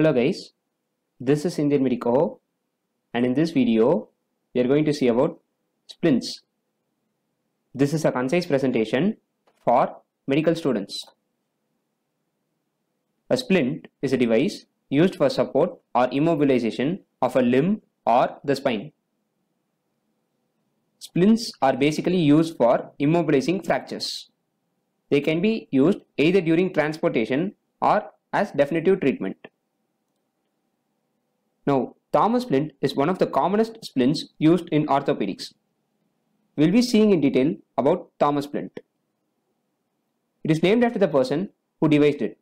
Hello guys, this is Indian Medico and in this video we are going to see about splints. This is a concise presentation for medical students. A splint is a device used for support or immobilization of a limb or the spine. Splints are basically used for immobilizing fractures. They can be used either during transportation or as definitive treatment. Now, Thomas splint is one of the commonest splints used in orthopedics. We'll be seeing in detail about Thomas splint. It is named after the person who devised it.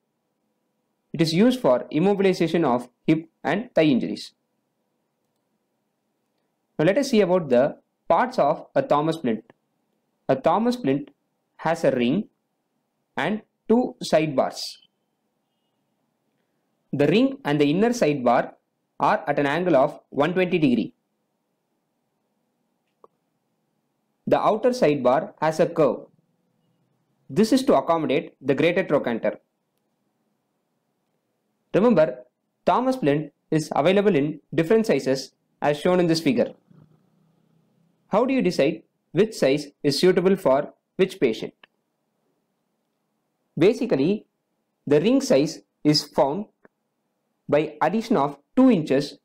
It is used for immobilization of hip and thigh injuries. Now let us see about the parts of a Thomas splint. A Thomas splint has a ring and two sidebars. The ring and the inner sidebar are at an angle of 120 degree. The outer sidebar has a curve. This is to accommodate the greater trochanter. Remember, Thomas splint is available in different sizes as shown in this figure. How do you decide which size is suitable for which patient? Basically, the ring size is found by addition of 2 inches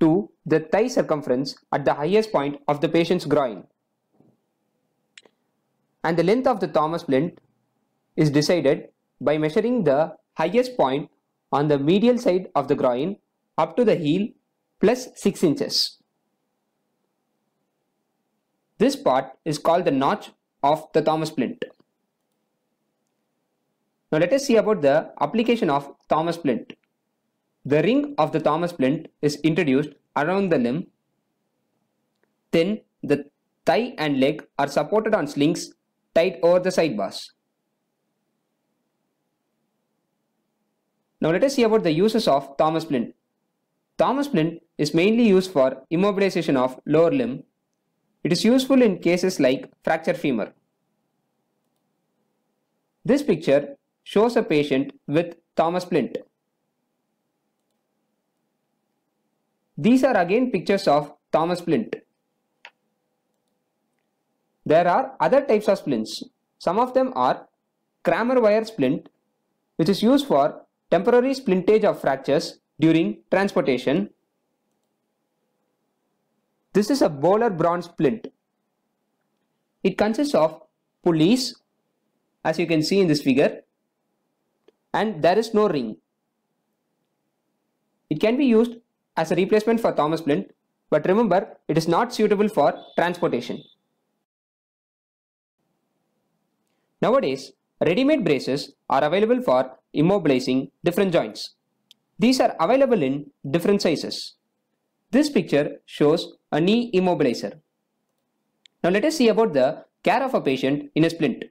to the thigh circumference at the highest point of the patient's groin. And the length of the Thomas splint is decided by measuring the highest point on the medial side of the groin up to the heel plus 6 inches. This part is called the notch of the Thomas splint. Now let us see about the application of Thomas splint. The ring of the Thomas splint is introduced around the limb. Then the thigh and leg are supported on slings tied over the sidebars. Now let us see about the uses of Thomas splint. Thomas splint is mainly used for immobilization of lower limb. It is useful in cases like fracture femur. This picture shows a patient with Thomas splint. These are again pictures of Thomas splint. There are other types of splints. Some of them are Cramer wire splint which is used for temporary splintage of fractures during transportation. This is a Böhler Braun splint. It consists of pulleys as you can see in this figure and there is no ring. It can be used as a replacement for Thomas splint but remember it is not suitable for transportation. Nowadays, ready-made braces are available for immobilizing different joints. These are available in different sizes. This picture shows a knee immobilizer. Now let us see about the care of a patient in a splint.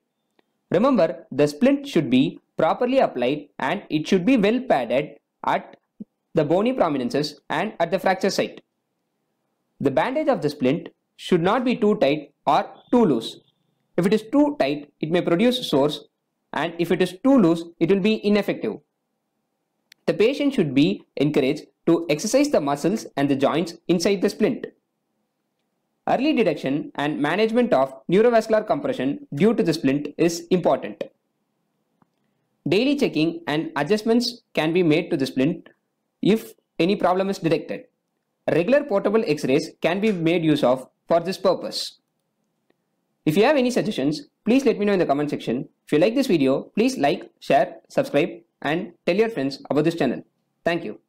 Remember, the splint should be properly applied and it should be well padded at the bony prominences and at the fracture site. The bandage of the splint should not be too tight or too loose. If it is too tight, it may produce sores and if it is too loose, it will be ineffective. The patient should be encouraged to exercise the muscles and the joints inside the splint. Early detection and management of neurovascular compression due to the splint is important. Daily checking and adjustments can be made to the splint if any problem is detected. Regular portable x-rays can be made use of for this purpose. If you have any suggestions, please let me know in the comment section. If you like this video, please like, share, subscribe and tell your friends about this channel. Thank you.